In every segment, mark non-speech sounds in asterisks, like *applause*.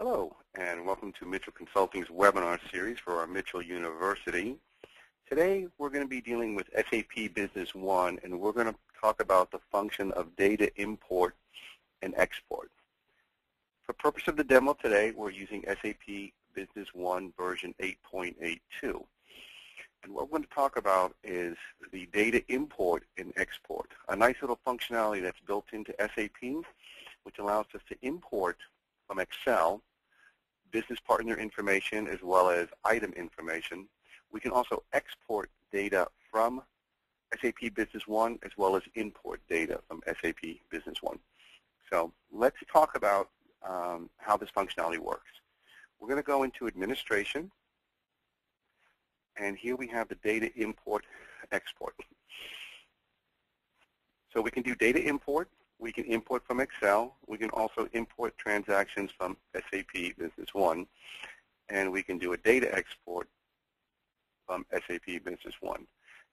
Hello, and welcome to Michell Consulting's webinar series for our Michell University. Today, we're going to be dealing with SAP Business One, and we're going to talk about the function of data import and export. For purpose of the demo today, we're using SAP Business One version 8.82. And what we're going to talk about is the data import and export, a nice little functionality that's built into SAP, which allows us to import from Excel business partner information as well as item information. We can also export data from SAP Business One as well as import data from SAP Business One. So let's talk about um, how this functionality works. We're going to go into administration and here we have the data import export. So we can do data import we can import from Excel. We can also import transactions from SAP Business One. And we can do a data export from SAP Business One.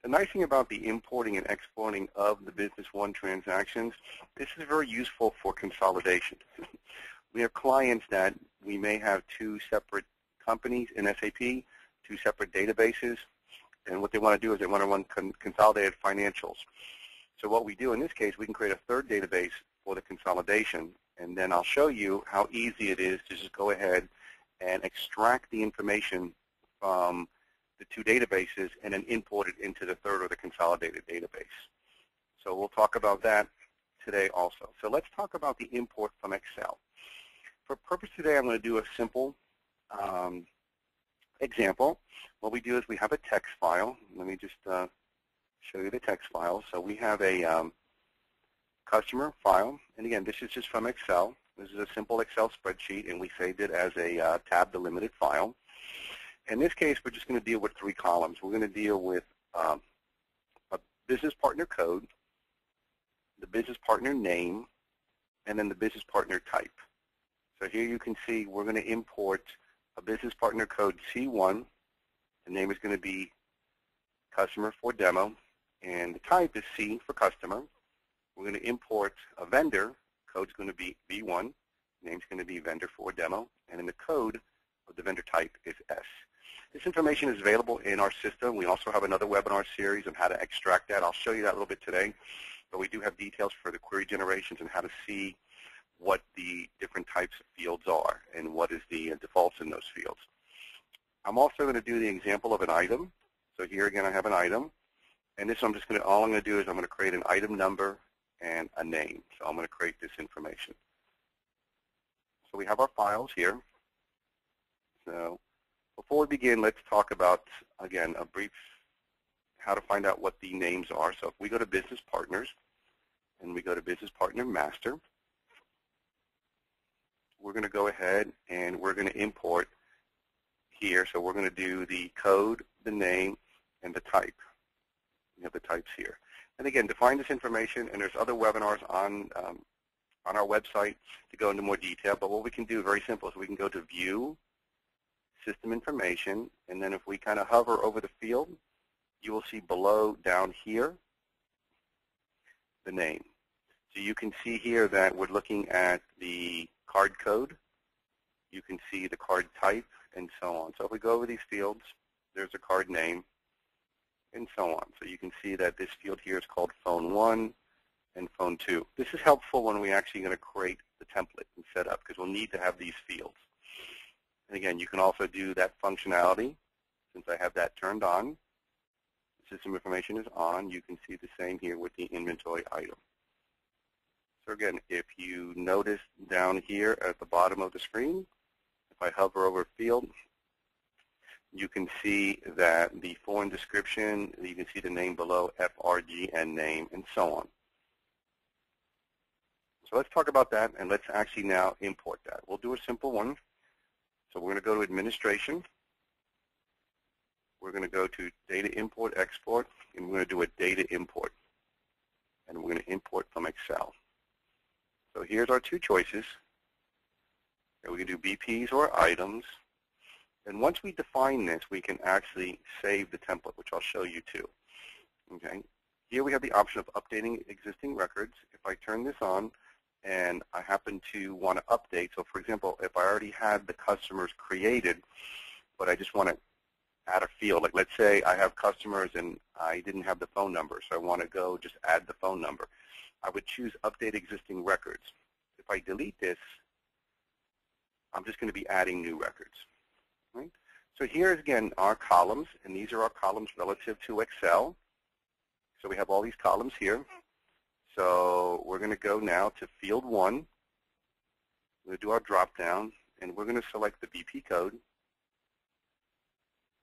The nice thing about the importing and exporting of the Business One transactions, this is very useful for consolidation. *laughs* we have clients that we may have two separate companies in SAP, two separate databases, and what they want to do is they want to run con consolidated financials. So what we do in this case, we can create a third database for the consolidation, and then I'll show you how easy it is to just go ahead and extract the information from the two databases and then import it into the third or the consolidated database. So we'll talk about that today also. So let's talk about the import from Excel. For purpose today, I'm going to do a simple um, example. What we do is we have a text file. Let me just uh, show you the text file. So we have a um, customer file, and again, this is just from Excel. This is a simple Excel spreadsheet, and we saved it as a uh, tab delimited file. In this case, we're just going to deal with three columns. We're going to deal with um, a business partner code, the business partner name, and then the business partner type. So here you can see we're going to import a business partner code C1. The name is going to be customer for demo and the type is C for customer. We're going to import a vendor. Code's going to be V1. Name's going to be vendor for demo. And then the code of the vendor type is S. This information is available in our system. We also have another webinar series on how to extract that. I'll show you that a little bit today. But we do have details for the query generations and how to see what the different types of fields are and what is the uh, defaults in those fields. I'm also going to do the example of an item. So here again I have an item. And this I'm just going to, all I'm going to do is I'm going to create an item number and a name. So I'm going to create this information. So we have our files here. So before we begin, let's talk about, again, a brief how to find out what the names are. So if we go to Business Partners and we go to Business Partner Master, we're going to go ahead and we're going to import here. So we're going to do the code, the name, and the type. Have the types here. And again, to find this information, and there's other webinars on, um, on our website to go into more detail, but what we can do very simple is we can go to View, System Information, and then if we kind of hover over the field, you will see below down here the name. So you can see here that we're looking at the card code. You can see the card type and so on. So if we go over these fields, there's a card name and so on. So you can see that this field here is called phone 1 and phone 2. This is helpful when we're actually going to create the template and set up because we'll need to have these fields. And again, you can also do that functionality. Since I have that turned on, system information is on. You can see the same here with the inventory item. So again, if you notice down here at the bottom of the screen, if I hover over field, you can see that the foreign description, you can see the name below, FRGN name, and so on. So let's talk about that, and let's actually now import that. We'll do a simple one. So we're going to go to Administration. We're going to go to Data Import Export, and we're going to do a data import. And we're going to import from Excel. So here's our two choices. And we can do BPs or items. And once we define this, we can actually save the template, which I'll show you too. Okay. Here we have the option of updating existing records. If I turn this on and I happen to want to update. So for example, if I already had the customers created, but I just want to add a field, like let's say I have customers and I didn't have the phone number, so I want to go just add the phone number. I would choose Update Existing Records. If I delete this, I'm just going to be adding new records. So here's again our columns, and these are our columns relative to Excel. So we have all these columns here. So we're going to go now to field one. We're going to do our drop down, and we're going to select the BP code.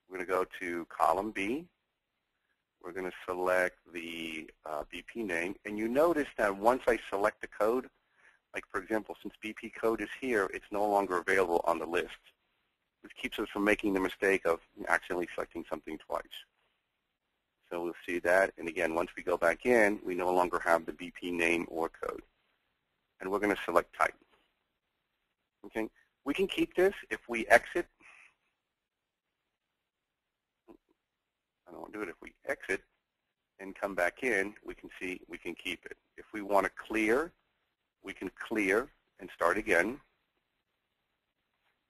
We're going to go to column B. We're going to select the uh, BP name. And you notice that once I select the code, like for example, since BP code is here, it's no longer available on the list. This keeps us from making the mistake of accidentally selecting something twice. So we'll see that. And again, once we go back in, we no longer have the BP name or code. And we're going to select type. Okay. We can keep this if we exit. I don't want to do it. If we exit and come back in, we can see we can keep it. If we want to clear, we can clear and start again.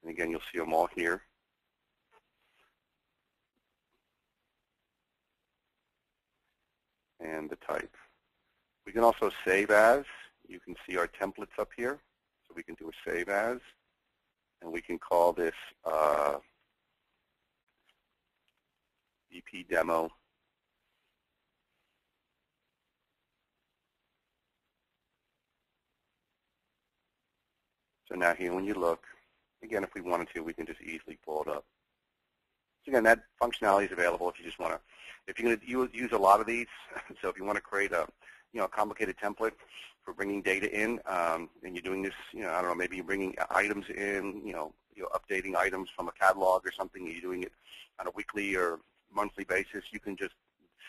And again, you'll see them all here. and the type. We can also save as. You can see our templates up here. So we can do a save as. And we can call this uh, demo. So now here when you look, again, if we wanted to, we can just easily pull it up. So again, that functionality is available if you just want to if you're going to use, a lot of these, *laughs* so if you want to create a, you know, a complicated template for bringing data in, um, and you're doing this, you know, I don't know, maybe you're bringing items in, you know, you're updating items from a catalog or something, and you're doing it on a weekly or monthly basis, you can just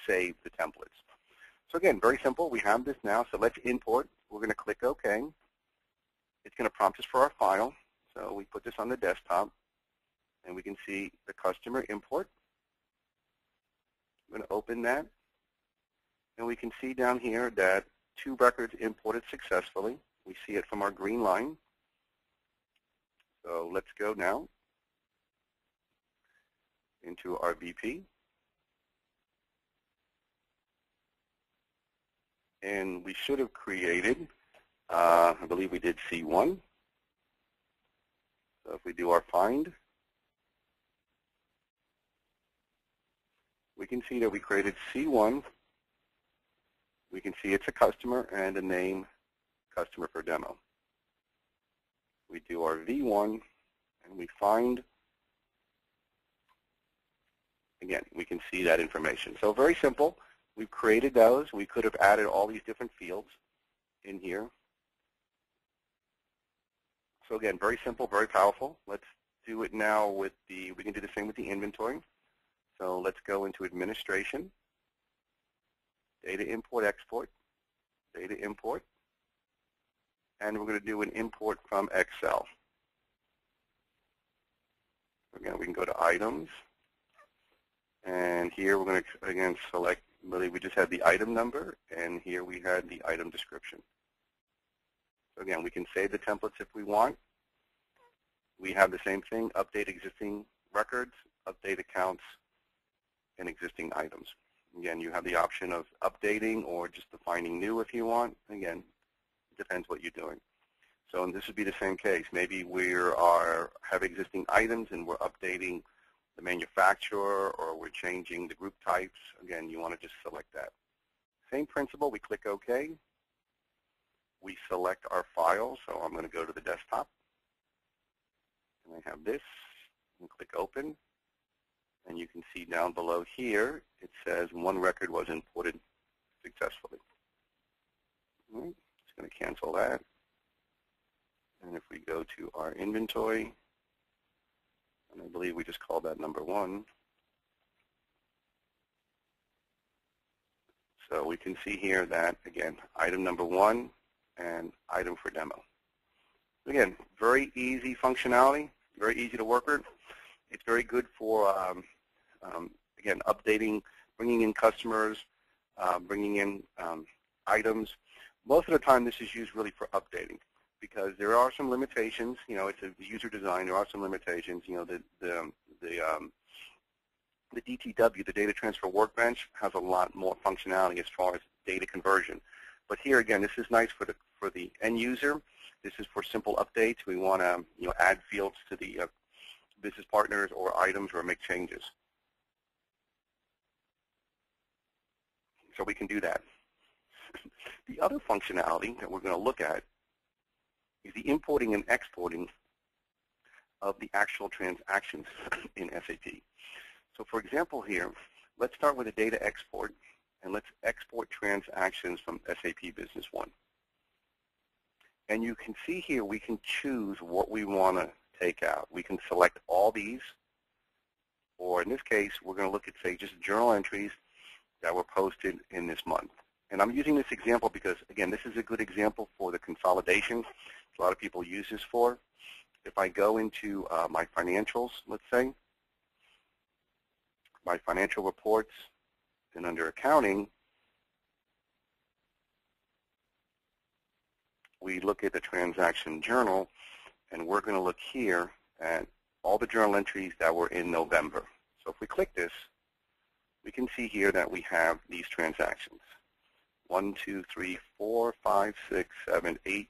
save the templates. So again, very simple. We have this now, so let's import. We're going to click OK. It's going to prompt us for our file. So we put this on the desktop, and we can see the customer import. I'm going to open that. And we can see down here that two records imported successfully. We see it from our green line. So let's go now into our BP. And we should have created, uh, I believe we did C1. So if we do our find, we can see that we created C1. We can see it's a customer and a name customer for demo. We do our V1 and we find, again, we can see that information. So very simple. We've created those. We could have added all these different fields in here. So again, very simple, very powerful. Let's do it now with the, we can do the same with the inventory. So let's go into administration, data import export, data import, and we're going to do an import from Excel. Again, we can go to items, and here we're going to again select, really we just had the item number, and here we had the item description. So again, we can save the templates if we want. We have the same thing, update existing records, update accounts, and existing items. Again, you have the option of updating or just defining new if you want. Again, it depends what you're doing. So and this would be the same case. Maybe we are have existing items and we're updating the manufacturer or we're changing the group types. Again, you want to just select that. Same principle, we click OK. We select our file, so I'm going to go to the desktop. And I have this, and click Open. And you can see down below here, it says one record was imported successfully. Right, just going to cancel that. And if we go to our inventory, and I believe we just called that number one. So we can see here that, again, item number one and item for demo. Again, very easy functionality, very easy to work with. It's very good for um, um, again, updating, bringing in customers, uh, bringing in um, items. most of the time this is used really for updating because there are some limitations. You know, it's a user design. There are some limitations. You know, the the the um, the DTW, the Data Transfer Workbench, has a lot more functionality as far as data conversion. But here again, this is nice for the for the end user. This is for simple updates. We want to you know add fields to the uh, business partners or items or make changes. So we can do that. *laughs* the other functionality that we're going to look at is the importing and exporting of the actual transactions *laughs* in SAP. So for example here, let's start with a data export, and let's export transactions from SAP Business One. And you can see here we can choose what we want to take out. We can select all these, or in this case, we're going to look at, say, just journal entries that were posted in this month. And I'm using this example because, again, this is a good example for the consolidation. A lot of people use this for. If I go into uh, my financials, let's say, my financial reports, and under accounting, we look at the transaction journal, and we're going to look here at all the journal entries that were in November. So if we click this, we can see here that we have these transactions. One, two, three, four, five, six, seven, eight,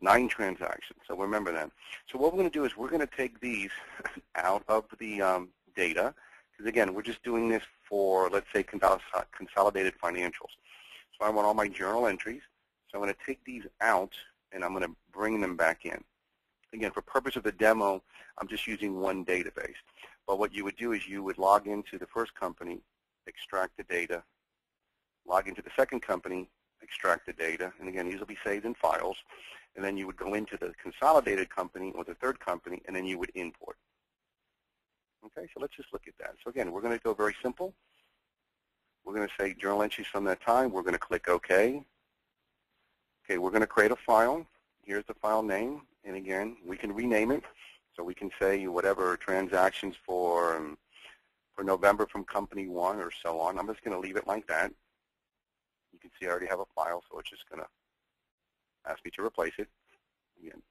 nine transactions. So remember that. So what we're going to do is we're going to take these *laughs* out of the um, data, because again, we're just doing this for, let's say, consolidated financials. So I want all my journal entries. So I'm going to take these out, and I'm going to bring them back in. Again, for purpose of the demo, I'm just using one database. But what you would do is you would log into the first company, extract the data, log into the second company, extract the data, and again, these will be saved in files, and then you would go into the consolidated company or the third company, and then you would import. Okay, so let's just look at that. So again, we're going to go very simple. We're going to say journal entries from that time. We're going to click OK. Okay, we're going to create a file. Here's the file name. And again, we can rename it. So we can say whatever transactions for, um, for November from company one or so on. I'm just going to leave it like that. You can see I already have a file, so it's just going to ask me to replace it. Again,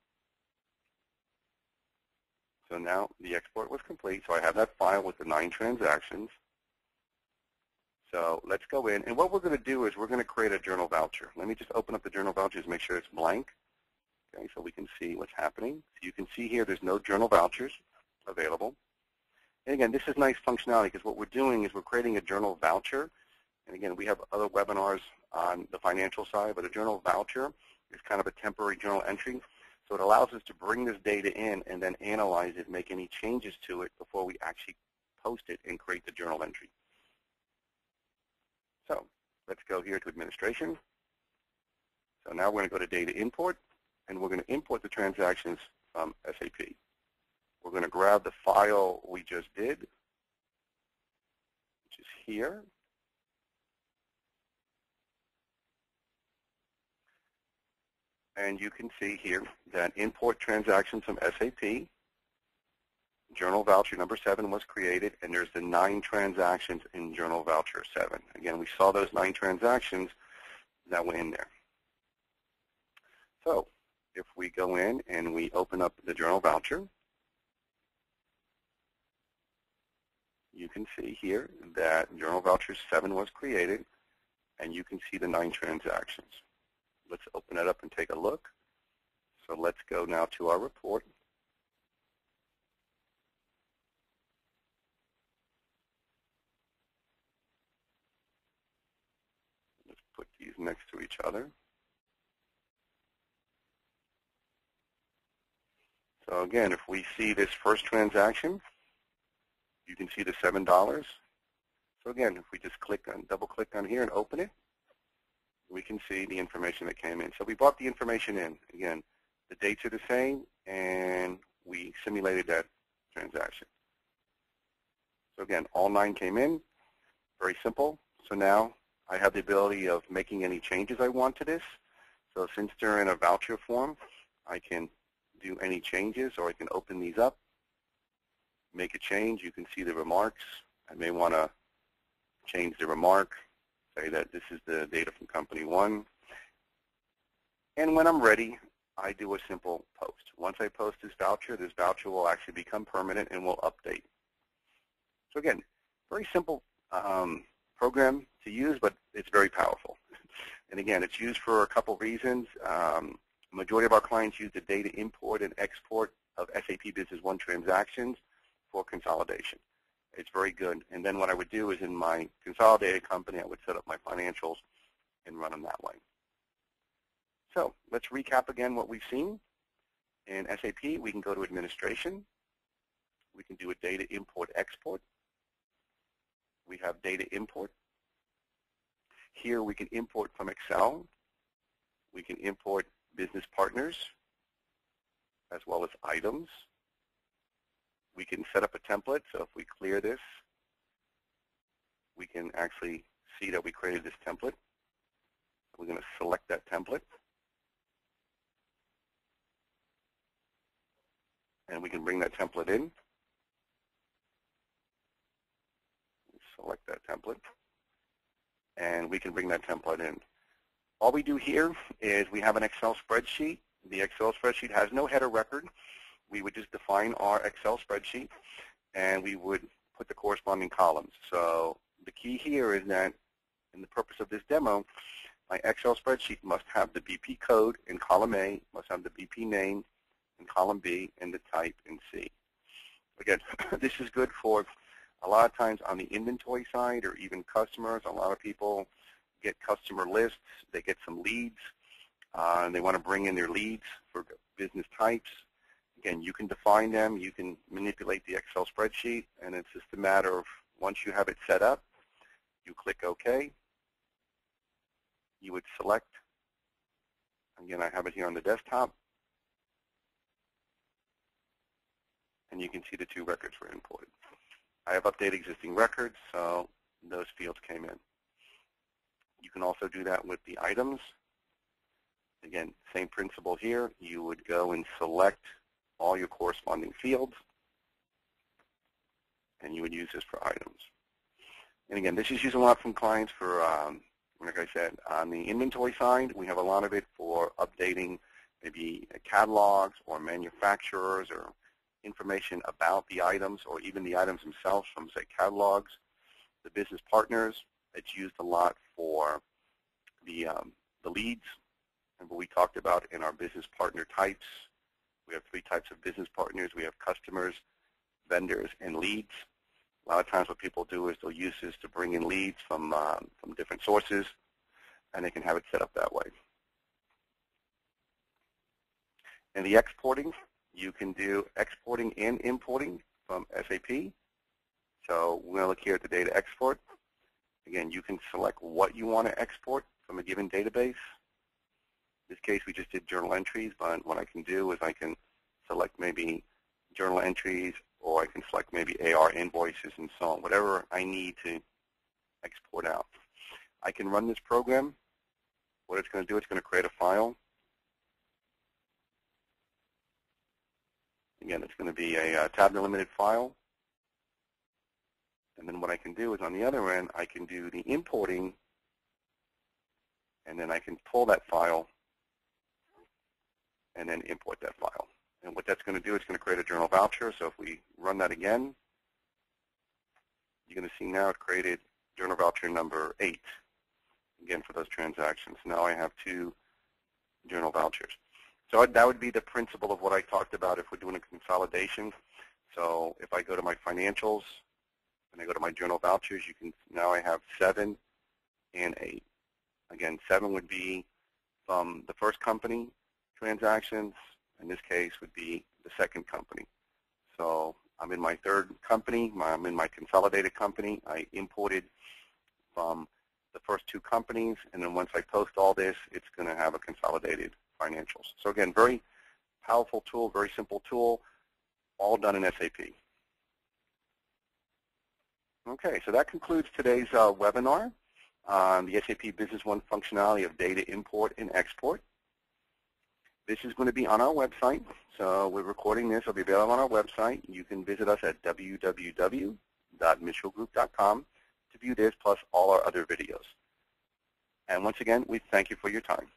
so now the export was complete. So I have that file with the nine transactions. So let's go in. And what we're going to do is we're going to create a journal voucher. Let me just open up the journal vouchers, make sure it's blank. Okay, so we can see what's happening. So you can see here there's no journal vouchers available. And again, this is nice functionality because what we're doing is we're creating a journal voucher. And again, we have other webinars on the financial side, but a journal voucher is kind of a temporary journal entry so it allows us to bring this data in and then analyze it, make any changes to it before we actually post it and create the journal entry. So let's go here to administration. So now we're going to go to data import, and we're going to import the transactions from SAP. We're going to grab the file we just did, which is here. And you can see here that import transactions from SAP, journal voucher number 7 was created, and there's the nine transactions in journal voucher 7. Again, we saw those nine transactions that went in there. So if we go in and we open up the journal voucher, you can see here that journal voucher 7 was created, and you can see the nine transactions let's open it up and take a look. So let's go now to our report. Let's put these next to each other. So again, if we see this first transaction, you can see the $7. So again, if we just click on, double click on here and open it, we can see the information that came in. So we brought the information in. Again, the dates are the same, and we simulated that transaction. So again, all nine came in. Very simple. So now I have the ability of making any changes I want to this. So since they're in a voucher form, I can do any changes, or I can open these up, make a change. You can see the remarks. I may want to change the remark, say that this is the data from company one. And when I'm ready, I do a simple post. Once I post this voucher, this voucher will actually become permanent and will update. So again, very simple um, program to use, but it's very powerful. *laughs* And again, it's used for a couple reasons. Um, majority of our clients use the data import and export of SAP Business One transactions for consolidation. It's very good. And then what I would do is in my consolidated company, I would set up my financials and run them that way. So let's recap again what we've seen. In SAP, we can go to administration. We can do a data import export. We have data import. Here we can import from Excel. We can import business partners as well as items. We can set up a template, so if we clear this, we can actually see that we created this template. We're going to select that template. And we can bring that template in. Select that template. And we can bring that template in. All we do here is we have an Excel spreadsheet. The Excel spreadsheet has no header record. We would just define our Excel spreadsheet, and we would put the corresponding columns. So the key here is that in the purpose of this demo, my Excel spreadsheet must have the BP code in column A, must have the BP name in column B, and the type in C. Again, *coughs* this is good for a lot of times on the inventory side or even customers. A lot of people get customer lists. They get some leads, uh, and they want to bring in their leads for business types. Again, you can define them. You can manipulate the Excel spreadsheet, and it's just a matter of once you have it set up, you click OK. You would select. Again, I have it here on the desktop. And you can see the two records were imported. I have updated existing records, so those fields came in. You can also do that with the items. Again, same principle here. You would go and select all your corresponding fields, and you would use this for items. And again, this is used a lot from clients for, um, like I said, on the inventory side, we have a lot of it for updating maybe catalogs or manufacturers or information about the items or even the items themselves from, say, catalogs. The business partners, it's used a lot for the, um, the leads. And what we talked about in our business partner types, we have three types of business partners. We have customers, vendors, and leads. A lot of times what people do is they'll use this to bring in leads from, um, from different sources, and they can have it set up that way. And the exporting, you can do exporting and importing from SAP. So we're going to look here at the data export. Again, you can select what you want to export from a given database. In this case, we just did journal entries, but what I can do is I can select maybe journal entries, or I can select maybe AR invoices and so on, whatever I need to export out. I can run this program. What it's going to do, it's going to create a file. Again, it's going to be a uh, tab delimited file. And then what I can do is on the other end, I can do the importing, and then I can pull that file and then import that file. And what that's going to do, it's going to create a journal voucher. So if we run that again, you're going to see now it created journal voucher number 8, again, for those transactions. Now I have two journal vouchers. So that would be the principle of what I talked about if we're doing a consolidation. So if I go to my financials, and I go to my journal vouchers, you can now I have seven and eight. Again, seven would be from the first company transactions. In this case, would be the second company. So I'm in my third company. I'm in my consolidated company. I imported from the first two companies, and then once I post all this, it's going to have a consolidated financials. So again, very powerful tool, very simple tool, all done in SAP. Okay, so that concludes today's uh, webinar on the SAP Business One functionality of data import and export. This is going to be on our website. So we're recording this. It'll be available on our website. You can visit us at www.mitchellgroup.com to view this plus all our other videos. And once again, we thank you for your time.